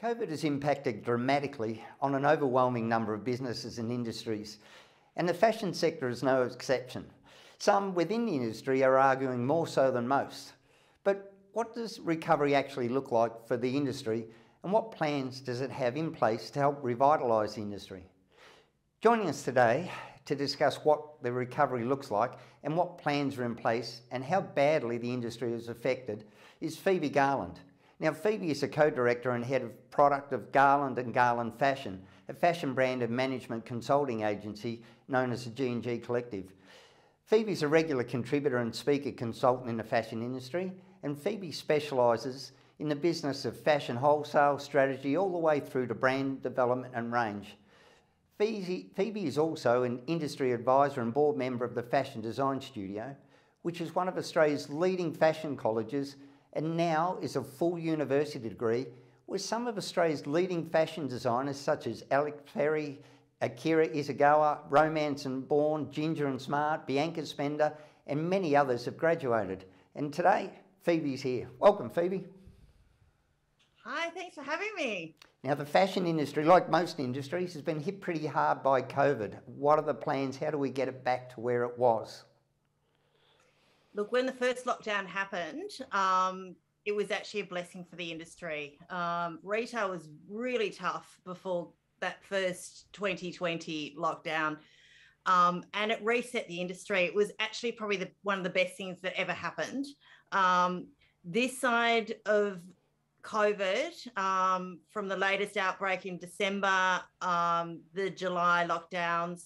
COVID has impacted dramatically on an overwhelming number of businesses and industries, and the fashion sector is no exception. Some within the industry are arguing more so than most. But what does recovery actually look like for the industry, and what plans does it have in place to help revitalise the industry? Joining us today to discuss what the recovery looks like and what plans are in place and how badly the industry is affected is Phoebe Garland. Now, Phoebe is a co-director and head of product of Garland and Garland Fashion, a fashion brand and management consulting agency known as the G&G Collective. Phoebe's a regular contributor and speaker consultant in the fashion industry, and Phoebe specialises in the business of fashion wholesale strategy all the way through to brand development and range. Phoebe is also an industry advisor and board member of the Fashion Design Studio, which is one of Australia's leading fashion colleges and now is a full university degree with some of Australia's leading fashion designers such as Alex Perry, Akira Isogawa, Romance Was Born, Ginger and Smart, Bianca Spender, and many others have graduated. And today, Phoebe's here. Welcome, Phoebe. Hi, thanks for having me. Now, the fashion industry, like most industries, has been hit pretty hard by COVID. What are the plans? How do we get it back to where it was? Look, when the first lockdown happened, um, it was actually a blessing for the industry. Um, retail was really tough before that first 2020 lockdown. Um, and it reset the industry. It was actually probably the, one of the best things that ever happened. Um, this side of COVID, um, from the latest outbreak in December, um, the July lockdowns,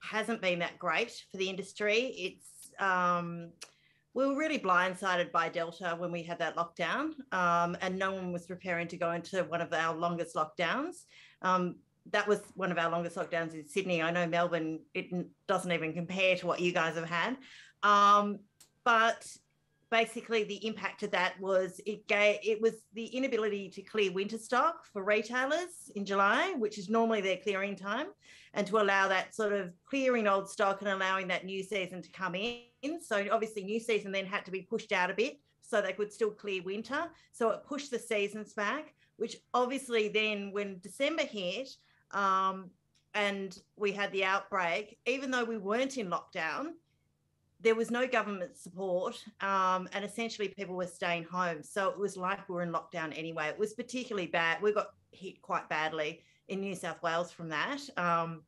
hasn't been that great for the industry. It's um, we were really blindsided by Delta when we had that lockdown, um, and no one was preparing to go into one of our longest lockdowns. Um, that was one of our longest lockdowns in Sydney. I know Melbourne, it doesn't even compare to what you guys have had. Um, but basically the impact of that was it gave it was the inability to clear winter stock for retailers in July, which is normally their clearing time, and to allow that sort of clearing old stock and allowing that new season to come in. So obviously new season then had to be pushed out a bit so they could still clear winter. So it pushed the seasons back, which obviously then when December hit, um, and we had the outbreak, even though we weren't in lockdown, there was no government support, um, and essentially people were staying home. So it was like we were in lockdown anyway. It was particularly bad. We got hit quite badly in New South Wales from that. Um,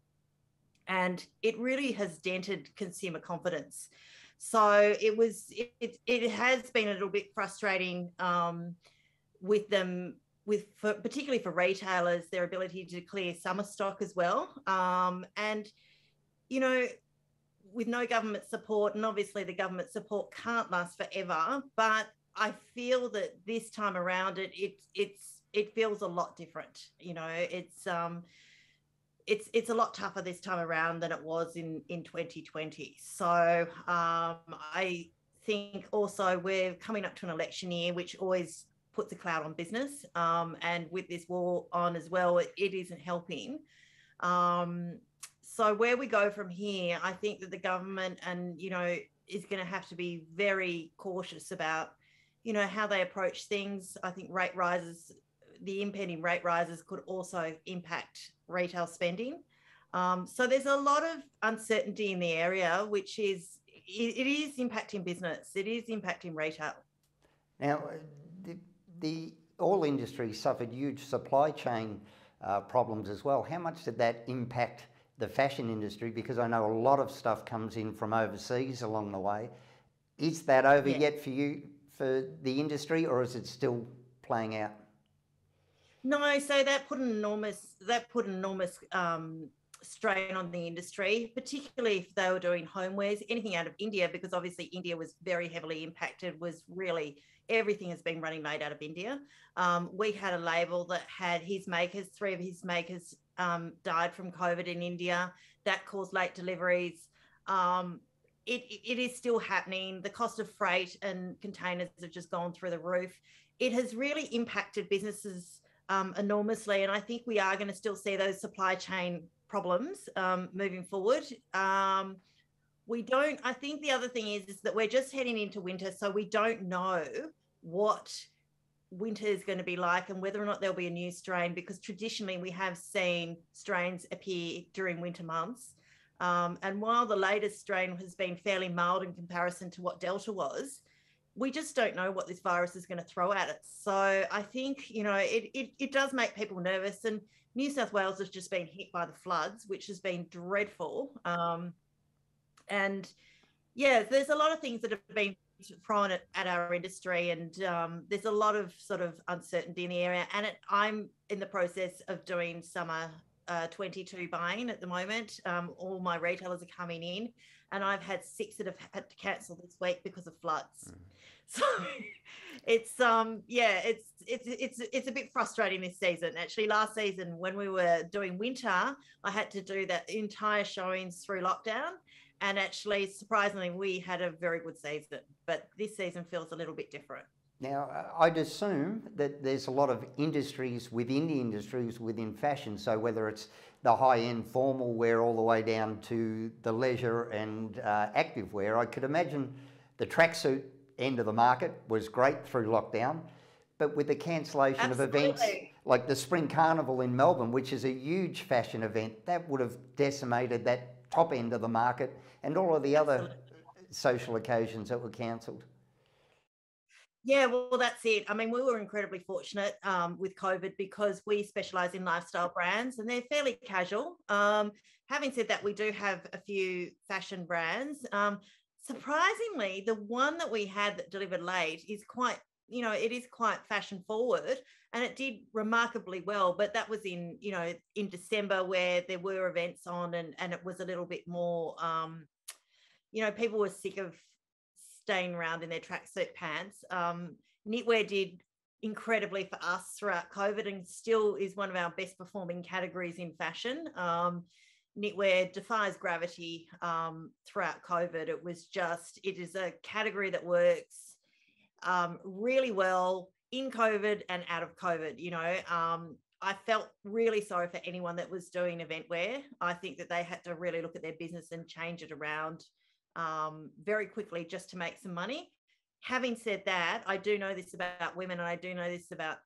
and it really has dented consumer confidence. So it was, it, it, it has been a little bit frustrating um, with them, with for, particularly for retailers, their ability to clear summer stock as well. Um, and, you know, with no government support, and obviously the government support can't last forever, but I feel that this time around it it it's it feels a lot different. You know, it's um it's it's a lot tougher this time around than it was in in 2020. So um, I think also we're coming up to an election year, which always puts a cloud on business. Um, and with this war on as well, it, it isn't helping. Um, so where we go from here, I think that the government and you know is going to have to be very cautious about you know how they approach things. I think rate rises, the impending rate rises could also impact retail spending. Um, so there's a lot of uncertainty in the area, which is it, is impacting business. It is impacting retail. Now, the, the all industries suffered huge supply chain uh, problems as well. How much did that impact? The fashion industry because I know a lot of stuff comes in from overseas along the way. Is that over yeah. yet for you for the industry or is it still playing out? No, so that put an enormous that put an enormous um, strain on the industry, particularly if they were doing homewares, anything out of India, because obviously India was very heavily impacted, was really everything has been running made out of India. Um, we had a label that had his makers, three of his makers um, died from COVID in India. That caused late deliveries. Um, it, it is still happening. The cost of freight and containers have just gone through the roof. It has really impacted businesses um, enormously. And I think we are going to still see those supply chain problems um, moving forward. Um, we don't, I think the other thing is, is that we're just heading into winter, so we don't know what winter is going to be like and whether or not there'll be a new strain because traditionally we have seen strains appear during winter months. Um, and while the latest strain has been fairly mild in comparison to what Delta was, we just don't know what this virus is going to throw at us So I think, you know, it, it, it does make people nervous. And New South Wales has just been hit by the floods, which has been dreadful. Um, and yeah, there's a lot of things that have been thrown at, at our industry, and um, there's a lot of sort of uncertainty in the area. And it, I'm in the process of doing summer uh, 22 buying at the moment. Um, all my retailers are coming in, and I've had six that have had to cancel this week because of floods. Mm. So it's um yeah it's it's it's it's a bit frustrating this season. Actually, last season when we were doing winter, I had to do that entire showings through lockdown, and actually, surprisingly, we had a very good season. But this season feels a little bit different. Now, I'd assume that there's a lot of industries within the industries within fashion. So whether it's the high-end formal wear all the way down to the leisure and uh, active wear, I could imagine the tracksuit end of the market was great through lockdown. But with the cancellation Absolutely. of events like the Spring Carnival in Melbourne, which is a huge fashion event, that would have decimated that top end of the market and all of the other social occasions that were cancelled. Yeah, well, that's it. I mean, we were incredibly fortunate um, with COVID because we specialize in lifestyle brands and they're fairly casual. Um, having said that, we do have a few fashion brands. Um, surprisingly, the one that we had that delivered late is quite, you know, it is quite fashion forward and it did remarkably well. But that was in, you know, in December where there were events on and, and it was a little bit more, um, you know, people were sick of staying around in their tracksuit pants. Um, knitwear did incredibly for us throughout COVID and still is one of our best performing categories in fashion. Um, knitwear defies gravity um, throughout COVID. It was just, it is a category that works um, really well in COVID and out of COVID. You know, um, I felt really sorry for anyone that was doing event wear. I think that they had to really look at their business and change it around um, very quickly just to make some money. Having said that, I do know this about women and I do know this about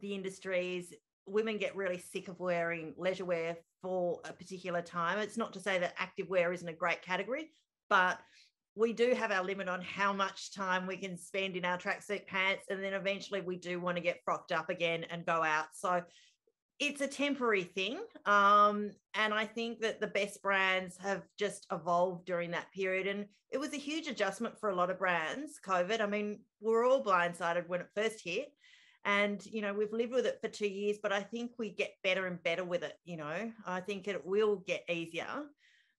the industries. Women get really sick of wearing leisure wear for a particular time. It's not to say that active wear isn't a great category, but we do have our limit on how much time we can spend in our tracksuit pants. And then eventually we do want to get frocked up again and go out. So it's a temporary thing. Um, and I think that the best brands have just evolved during that period. And it was a huge adjustment for a lot of brands, COVID. I mean, we are all blindsided when it first hit. And, you know, we've lived with it for two years, but I think we get better and better with it. You know, I think it will get easier.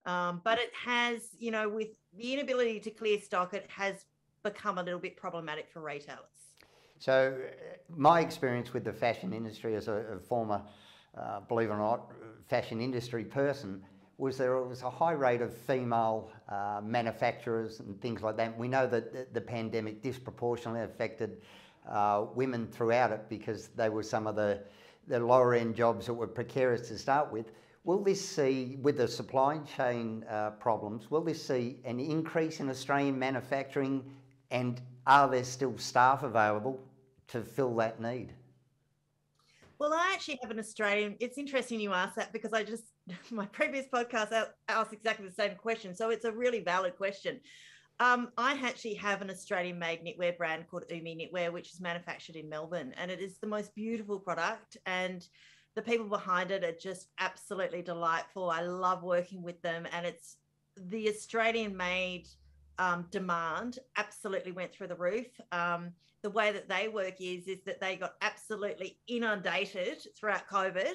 Um, but it has, you know, with the inability to clear stock, it has become a little bit problematic for retailers. So, my experience with the fashion industry as a, a former, uh, believe it or not, fashion industry person was there was a high rate of female uh, manufacturers and things like that. We know that the, the pandemic disproportionately affected uh, women throughout it because they were some of the, the lower end jobs that were precarious to start with. Will this see, with the supply chain uh, problems, will this see an increase in Australian manufacturing and are there still staff available to fill that need? Well, I actually have an Australian. It's interesting you ask that because I just my previous podcast asked exactly the same question, so it's a really valid question. Um, I actually have an Australian-made knitwear brand called Umi Knitwear, which is manufactured in Melbourne, and it is the most beautiful product. And the people behind it are just absolutely delightful. I love working with them, and it's the Australian-made um, demand absolutely went through the roof. Um, the way that they work is is that they got absolutely inundated throughout COVID,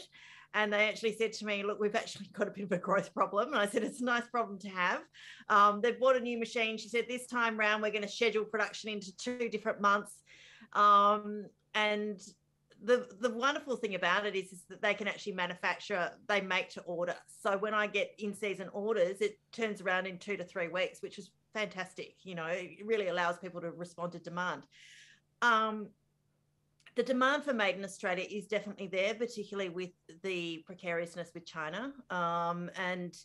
and they actually said to me, "Look, we've actually got a bit of a growth problem." And I said, "It's a nice problem to have." Um, they've bought a new machine. She said, "This time round, we're going to schedule production into two different months." Um, and the the wonderful thing about it is, is that they can actually manufacture they make to order. So when i get in season orders it turns around in two to three weeks which is fantastic you know it really allows people to respond to demand. Um, the demand for made in australia is definitely there particularly with the precariousness with china. Um, and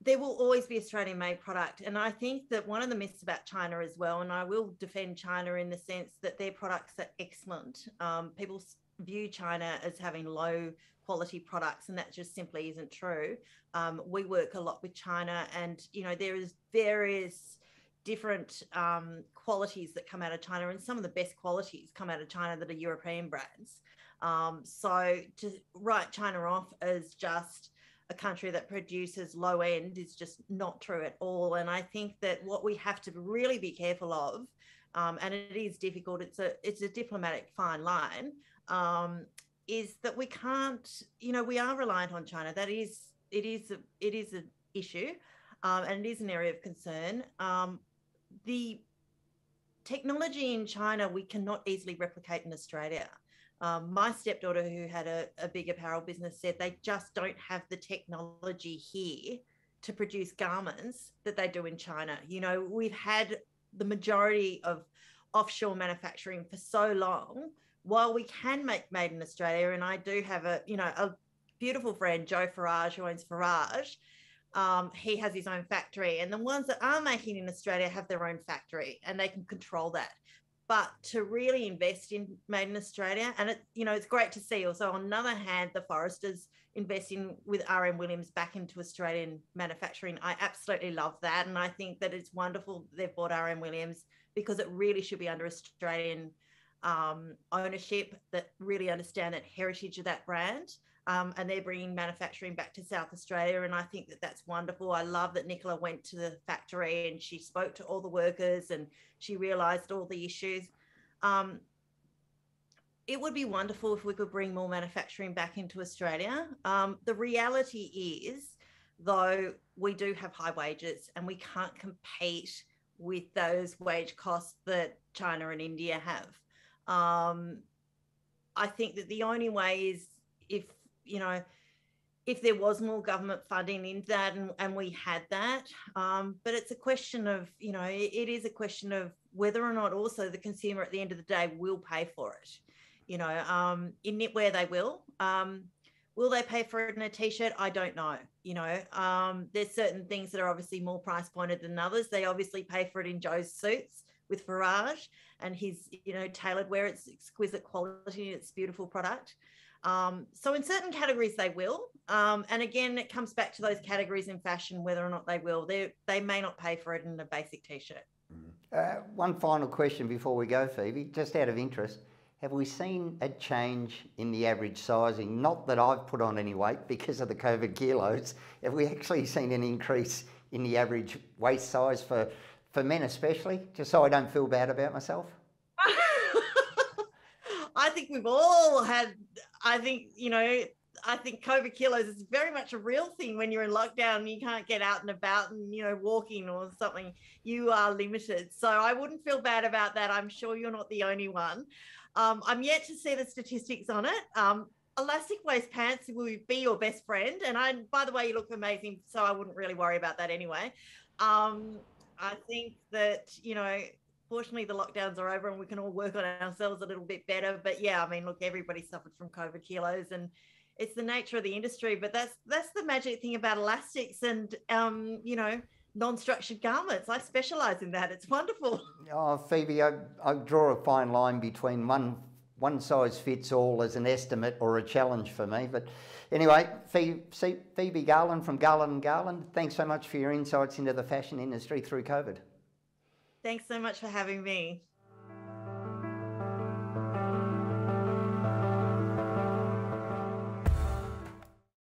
there will always be Australian made product. And I think that one of the myths about China as well, and I will defend China in the sense that their products are excellent. Um, people view China as having low quality products, and that just simply isn't true. Um, we work a lot with China, and you know there is various different um, qualities that come out of China, and some of the best qualities come out of China that are European brands. Um, so to write China off as just a country that produces low end is just not true at all. And I think that what we have to really be careful of, um, and it is difficult, it's a it's a diplomatic fine line, um, is that we can't, you know, we are reliant on China. That is it is a, it is an issue, um, and it is an area of concern. Um, the technology in China we cannot easily replicate in Australia. Um, my stepdaughter, who had a, a big apparel business, said they just don't have the technology here to produce garments that they do in China. You know, we've had the majority of offshore manufacturing for so long. While we can make made in Australia, and I do have a, you know, a beautiful friend, Joe Farage, who owns Farage. Um, he has his own factory, and the ones that are making in Australia have their own factory, and they can control that but to really invest in made in Australia. And it, you know, it's great to see also on another hand, the Foresters investing with RM Williams back into Australian manufacturing. I absolutely love that. And I think that it's wonderful they've bought RM Williams because it really should be under Australian um, ownership that really understand that heritage of that brand. Um, and they're bringing manufacturing back to South Australia. And I think that that's wonderful. I love that Nicola went to the factory and she spoke to all the workers and she realised all the issues. Um, it would be wonderful if we could bring more manufacturing back into Australia. Um, the reality is, though, we do have high wages and we can't compete with those wage costs that China and India have. Um, I think that the only way is if you know, if there was more government funding into that and, and we had that. Um, but it's a question of, you know, it, it is a question of whether or not also the consumer at the end of the day will pay for it. You know, um, in knitwear they will. Um, will they pay for it in a t-shirt? I don't know. You know, um, there's certain things that are obviously more price pointed than others. They obviously pay for it in Joe's suits with Farage and his, you know, tailored wear. It's exquisite quality. It's beautiful product. Um, so in certain categories they will, um, and again it comes back to those categories in fashion whether or not they will. They they may not pay for it in a basic t-shirt. Mm. Uh, one final question before we go, Phoebe, just out of interest. Have we seen a change in the average sizing? Not that I've put on any weight because of the COVID kilos. Have we actually seen an increase in the average waist size for, for men, especially? Just so I don't feel bad about myself. Think we've all had, I think, you know, I think COVID kilos is very much a real thing when you're in lockdown and you can't get out and about and, you know, walking or something. You are limited. So I wouldn't feel bad about that. I'm sure you're not the only one. Um, I'm yet to see the statistics on it. Um, elastic waist pants will be your best friend. And I, by the way, you look amazing. So I wouldn't really worry about that anyway. Um, I think that, you know, fortunately the lockdowns are over and we can all work on ourselves a little bit better. But yeah, I mean, look, everybody suffered from COVID kilos and it's the nature of the industry. But that's that's the magic thing about elastics and um, you know, non-structured garments. I specialize in that. It's wonderful. Oh, Phoebe, I, I draw a fine line between one one size fits all as an estimate or a challenge for me. But anyway, Phoebe, Garland from Garland and Garland, thanks so much for your insights into the fashion industry through COVID. Thanks so much for having me.